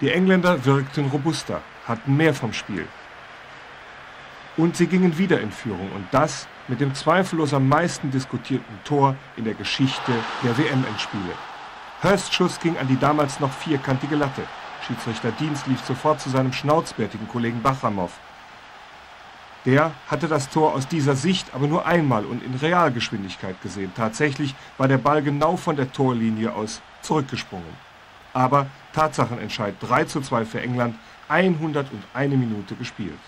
Die Engländer wirkten robuster, hatten mehr vom Spiel. Und sie gingen wieder in Führung und das mit dem zweifellos am meisten diskutierten Tor in der Geschichte der WM-Endspiele. Hursts Schuss ging an die damals noch vierkantige Latte. Schiedsrichter Dienst lief sofort zu seinem schnauzbärtigen Kollegen Bachamow. Der hatte das Tor aus dieser Sicht aber nur einmal und in Realgeschwindigkeit gesehen. Tatsächlich war der Ball genau von der Torlinie aus zurückgesprungen. Aber Tatsachenentscheid 3 zu 2 für England, 101 Minute gespielt.